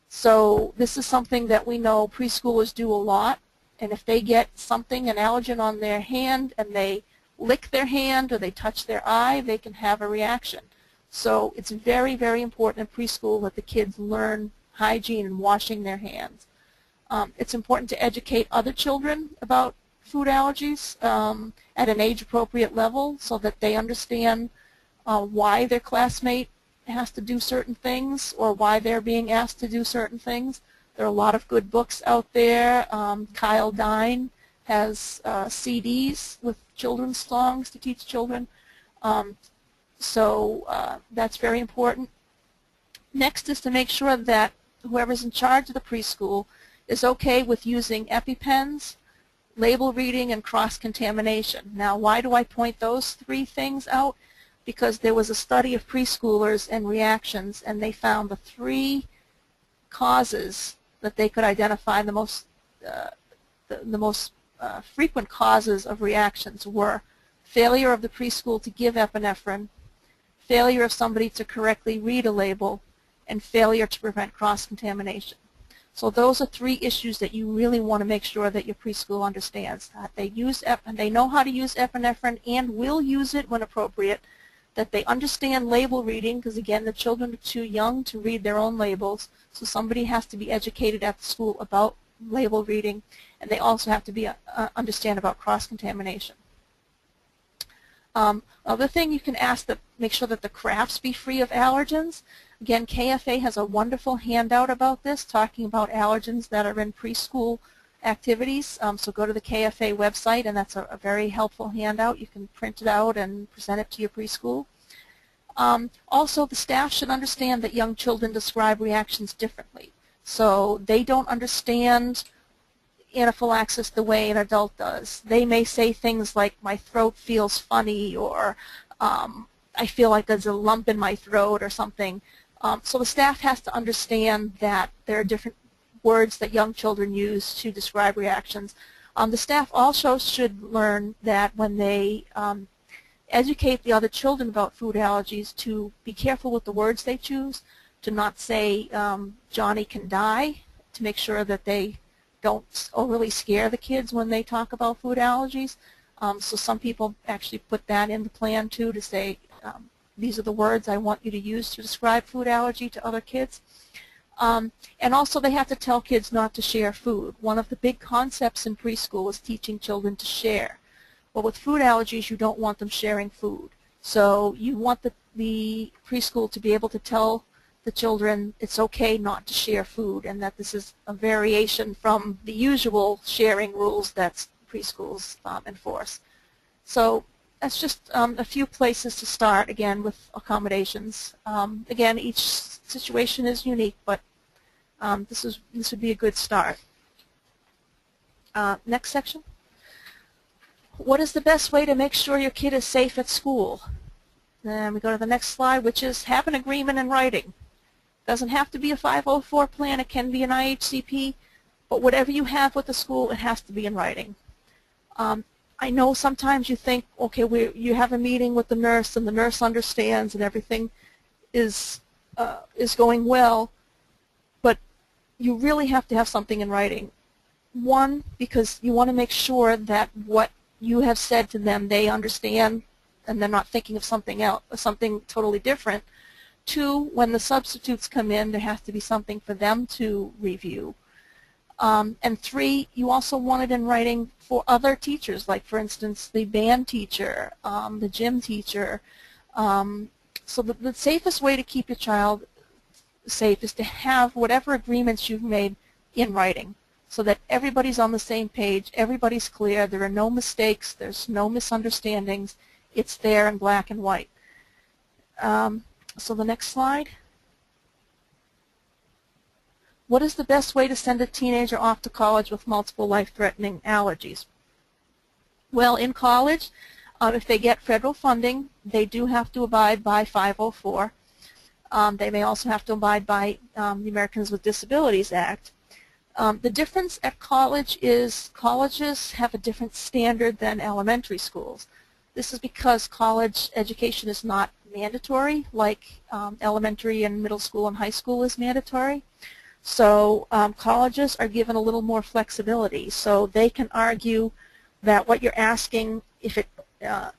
So this is something that we know preschoolers do a lot. And if they get something, an allergen on their hand, and they lick their hand or they touch their eye, they can have a reaction. So it's very, very important in preschool that the kids learn hygiene and washing their hands. Um, it's important to educate other children about food allergies um, at an age-appropriate level so that they understand uh, why their classmate has to do certain things or why they're being asked to do certain things. There are a lot of good books out there. Um, Kyle Dine has uh, CDs with children's songs to teach children. Um, so uh, that's very important. Next is to make sure that whoever's in charge of the preschool is okay with using EpiPens, label reading, and cross-contamination. Now, why do I point those three things out? Because there was a study of preschoolers and reactions, and they found the three causes that they could identify the most uh, the, the, most uh, frequent causes of reactions were failure of the preschool to give epinephrine, failure of somebody to correctly read a label, and failure to prevent cross-contamination. So those are three issues that you really want to make sure that your preschool understands. That they use they know how to use epinephrine and will use it when appropriate. That they understand label reading because again the children are too young to read their own labels. So somebody has to be educated at the school about label reading and they also have to be uh, understand about cross-contamination. Um, other thing you can ask that make sure that the crafts be free of allergens. Again, KFA has a wonderful handout about this, talking about allergens that are in preschool activities. Um, so go to the KFA website, and that's a, a, very helpful handout. You can print it out and present it to your preschool. Um, also, the staff should understand that young children describe reactions differently. So they don't understand anaphylaxis the way an adult does. They may say things like, my throat feels funny, or um, I feel like there's a lump in my throat, or something. Um, so the staff has to understand that there are different words that young children use to describe reactions. Um, the staff also should learn that when they um, educate the other children about food allergies to be careful with the words they choose, to not say um, Johnny can die, to make sure that they don't overly scare the kids when they talk about food allergies. Um, so some people actually put that in the plan too to say um, these are the words I want you to use to describe food allergy to other kids. Um, and also they have to tell kids not to share food. One of the big concepts in preschool is teaching children to share. But with food allergies, you don't want them sharing food. So you want the, the preschool to be able to tell the children it's okay not to share food and that this is a variation from the usual sharing rules that preschools um, enforce. So that's just um, a few places to start, again, with accommodations. Um, again, each situation is unique, but um, this, is, this would be a good start. Uh, next section. What is the best way to make sure your kid is safe at school? Then we go to the next slide, which is have an agreement in writing. doesn't have to be a 504 plan. It can be an IHCP. But whatever you have with the school, it has to be in writing. Um, I know sometimes you think, okay, we, you have a meeting with the nurse and the nurse understands and everything is, uh, is going well, but you really have to have something in writing. One, because you want to make sure that what you have said to them they understand and they're not thinking of something else, something totally different. Two, when the substitutes come in, there has to be something for them to review. Um, and three, you also want it in writing for other teachers, like for instance the band teacher, um, the gym teacher. Um, so the, the safest way to keep your child safe is to have whatever agreements you've made in writing so that everybody's on the same page, everybody's clear, there are no mistakes, there's no misunderstandings, it's there in black and white. Um, so the next slide. What is the best way to send a teenager off to college with multiple life-threatening allergies? Well, in college, uh, if they get federal funding, they do have to abide by 504. Um, they may also have to abide by um, the Americans with Disabilities Act. Um, the difference at college is colleges have a different standard than elementary schools. This is because college education is not mandatory like um, elementary and middle school and high school is mandatory. So um, colleges are given a little more flexibility. So they can argue that what you're asking, if it, uh,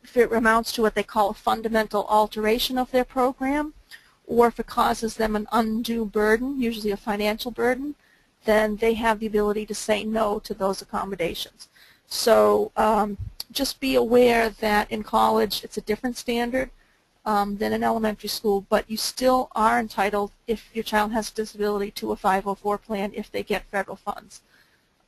if it amounts to what they call a fundamental alteration of their program, or if it causes them an undue burden, usually a financial burden, then they have the ability to say no to those accommodations. So um, just be aware that in college it's a different standard um, than in elementary school, but you still are entitled, if your child has a disability, to a 504 plan if they get federal funds.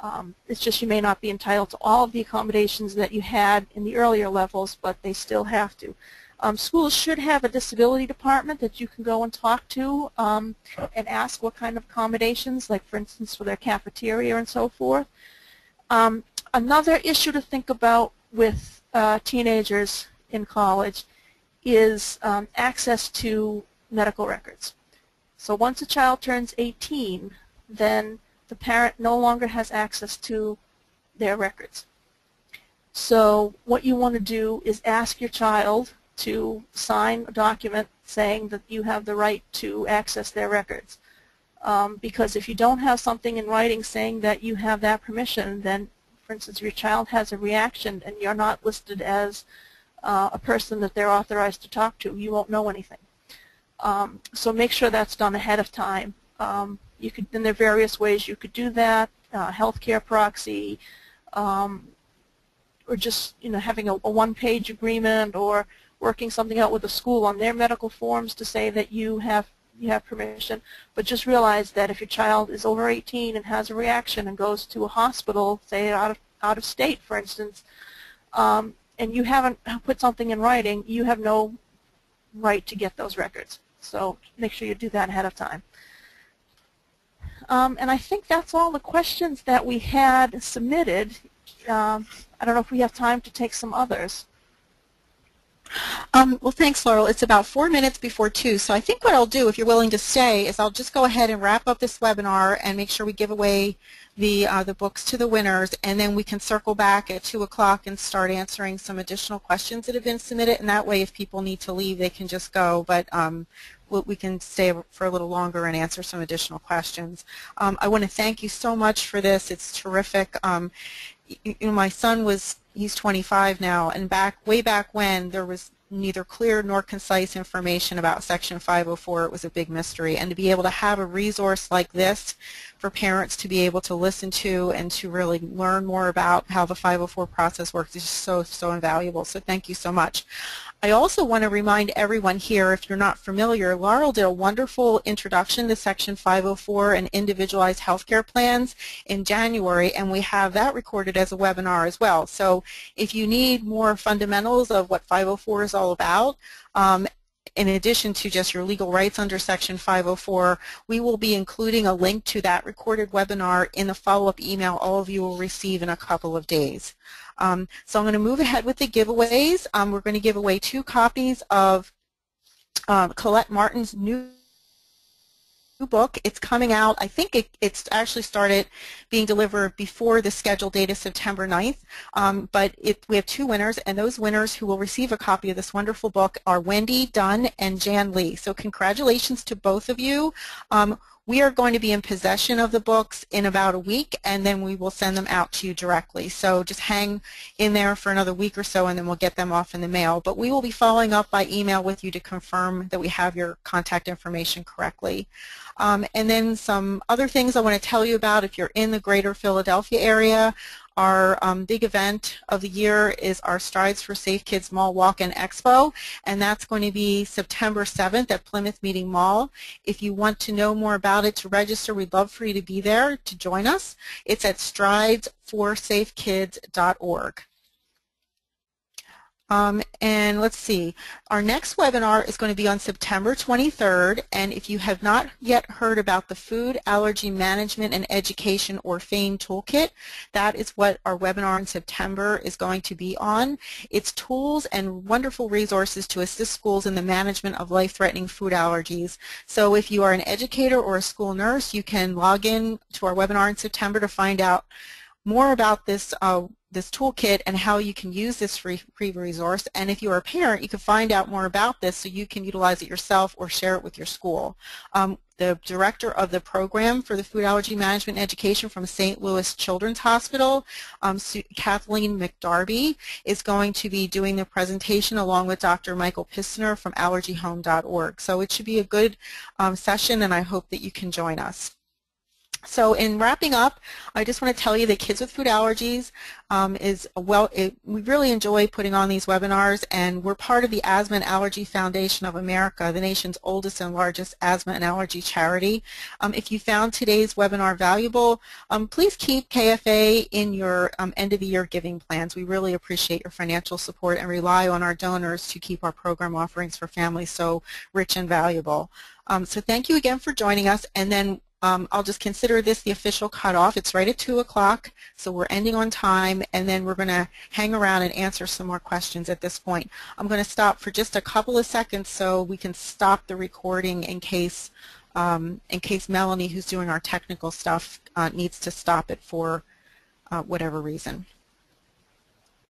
Um, it's just you may not be entitled to all of the accommodations that you had in the earlier levels, but they still have to. Um, schools should have a disability department that you can go and talk to um, and ask what kind of accommodations, like for instance for their cafeteria and so forth. Um, another issue to think about with uh, teenagers in college is um, access to medical records. So once a child turns 18, then the parent no longer has access to their records. So what you want to do is ask your child to sign a document saying that you have the right to access their records. Um, because if you don't have something in writing saying that you have that permission, then, for instance, if your child has a reaction and you're not listed as uh, a person that they're authorized to talk to, you won't know anything. Um, so make sure that's done ahead of time. Um, you could, there are various ways you could do that, uh, healthcare proxy, um, or just you know having a, a one-page agreement or working something out with the school on their medical forms to say that you have you have permission. But just realize that if your child is over 18 and has a reaction and goes to a hospital, say out of out of state, for instance, um, and you haven't put something in writing, you have no right to get those records. So make sure you do that ahead of time. Um, and I think that's all the questions that we had submitted. Um, I don't know if we have time to take some others. Um, well, thanks, Laurel. It's about four minutes before 2, so I think what I'll do, if you're willing to stay, is I'll just go ahead and wrap up this webinar and make sure we give away the, uh, the books to the winners, and then we can circle back at 2 o'clock and start answering some additional questions that have been submitted, and that way if people need to leave, they can just go, but um, we can stay for a little longer and answer some additional questions. Um, I want to thank you so much for this. It's terrific. Um, you know, my son was, he's 25 now, and back way back when there was neither clear nor concise information about Section 504. It was a big mystery. And to be able to have a resource like this for parents to be able to listen to and to really learn more about how the 504 process works is so, so invaluable. So thank you so much. I also want to remind everyone here, if you're not familiar, Laurel did a wonderful introduction to Section 504 and individualized healthcare plans in January, and we have that recorded as a webinar as well. So if you need more fundamentals of what 504 is all about, um, in addition to just your legal rights under Section 504, we will be including a link to that recorded webinar in the follow-up email all of you will receive in a couple of days. Um, so I'm going to move ahead with the giveaways. Um, we're going to give away two copies of um, Colette Martin's new book. It's coming out, I think it, it's actually started being delivered before the scheduled date of September 9th, um, but it, we have two winners, and those winners who will receive a copy of this wonderful book are Wendy Dunn and Jan Lee. So congratulations to both of you. Um, we are going to be in possession of the books in about a week, and then we will send them out to you directly. So just hang in there for another week or so, and then we'll get them off in the mail. But we will be following up by email with you to confirm that we have your contact information correctly. Um, and then some other things I want to tell you about if you're in the greater Philadelphia area. Our um, big event of the year is our Strides for Safe Kids Mall Walk and Expo, and that's going to be September 7th at Plymouth Meeting Mall. If you want to know more about it, to register, we'd love for you to be there to join us. It's at stridesforsafekids.org. Um, and let's see, our next webinar is going to be on September 23rd, and if you have not yet heard about the Food Allergy Management and Education or FAME Toolkit, that is what our webinar in September is going to be on. It's tools and wonderful resources to assist schools in the management of life-threatening food allergies. So if you are an educator or a school nurse, you can log in to our webinar in September to find out more about this uh, this toolkit and how you can use this free, free resource. And if you're a parent, you can find out more about this so you can utilize it yourself or share it with your school. Um, the director of the program for the food allergy management education from St. Louis Children's Hospital, um, Kathleen McDarby, is going to be doing the presentation along with Dr. Michael Pistiner from allergyhome.org. So it should be a good um, session and I hope that you can join us. So in wrapping up, I just want to tell you that Kids with Food Allergies um, is well, it, we really enjoy putting on these webinars and we're part of the Asthma and Allergy Foundation of America, the nation's oldest and largest asthma and allergy charity. Um, if you found today's webinar valuable, um, please keep KFA in your um, end of the year giving plans. We really appreciate your financial support and rely on our donors to keep our program offerings for families so rich and valuable. Um, so thank you again for joining us and then um, I'll just consider this the official cutoff. It's right at 2 o'clock, so we're ending on time, and then we're going to hang around and answer some more questions at this point. I'm going to stop for just a couple of seconds so we can stop the recording in case um, in case Melanie, who's doing our technical stuff, uh, needs to stop it for uh, whatever reason.